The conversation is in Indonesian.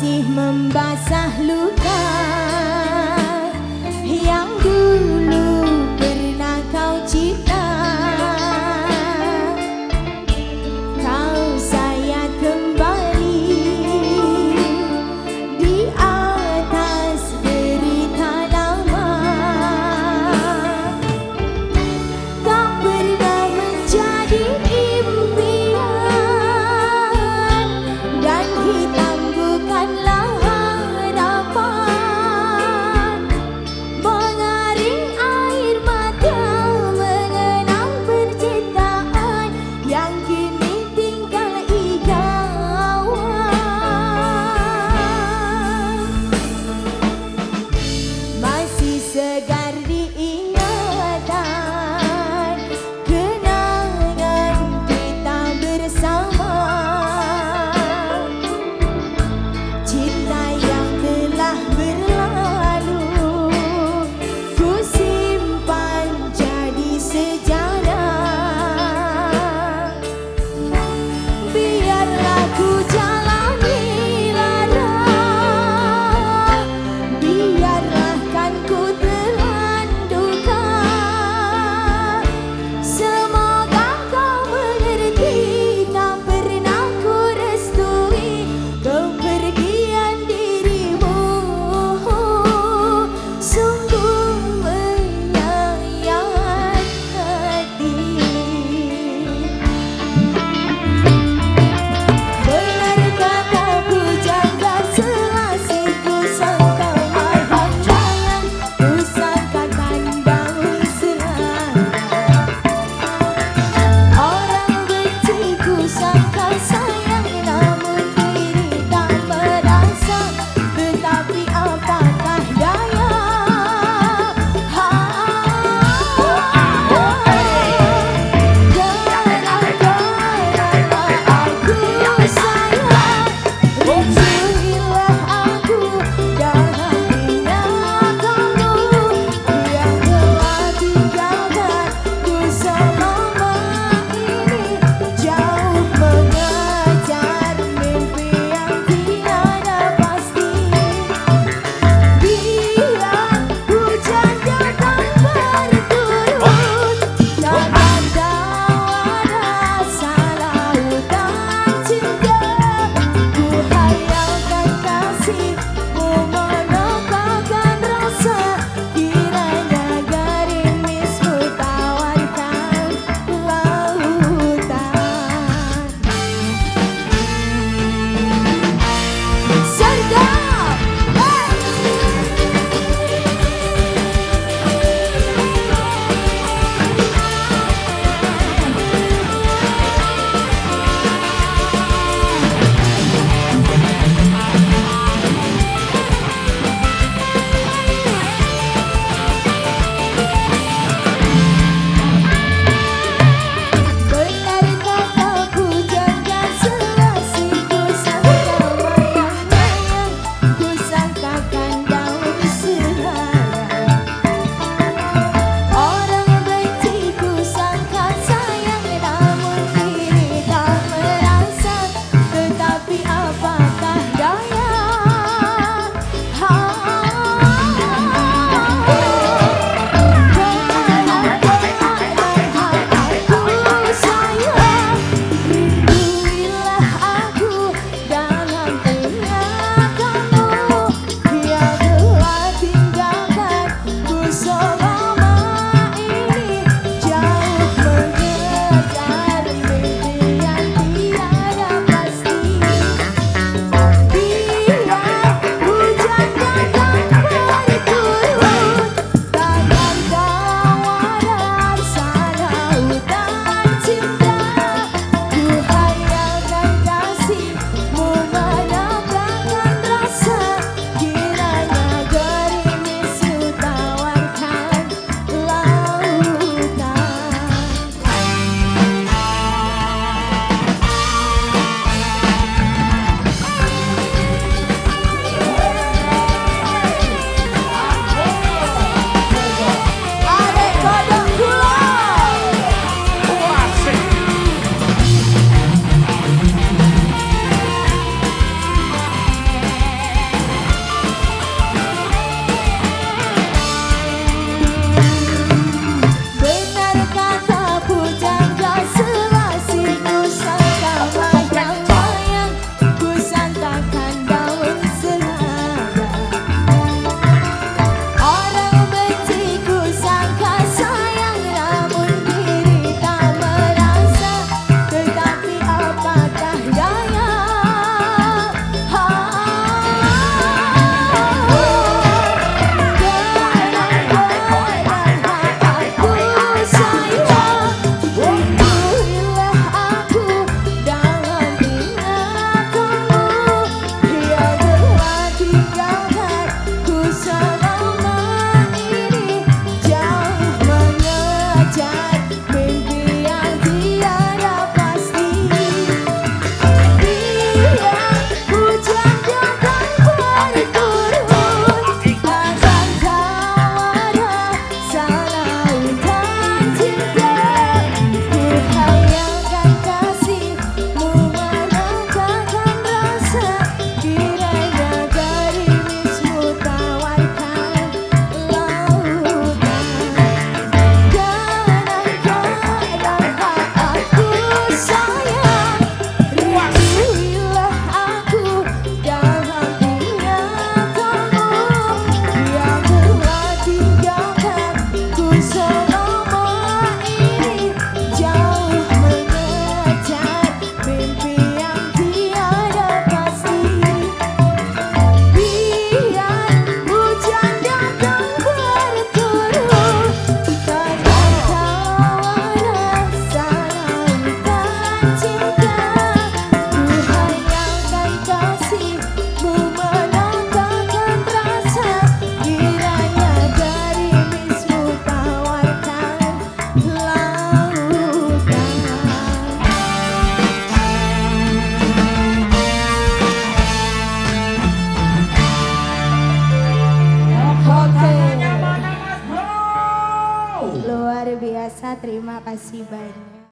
masih membasah luka.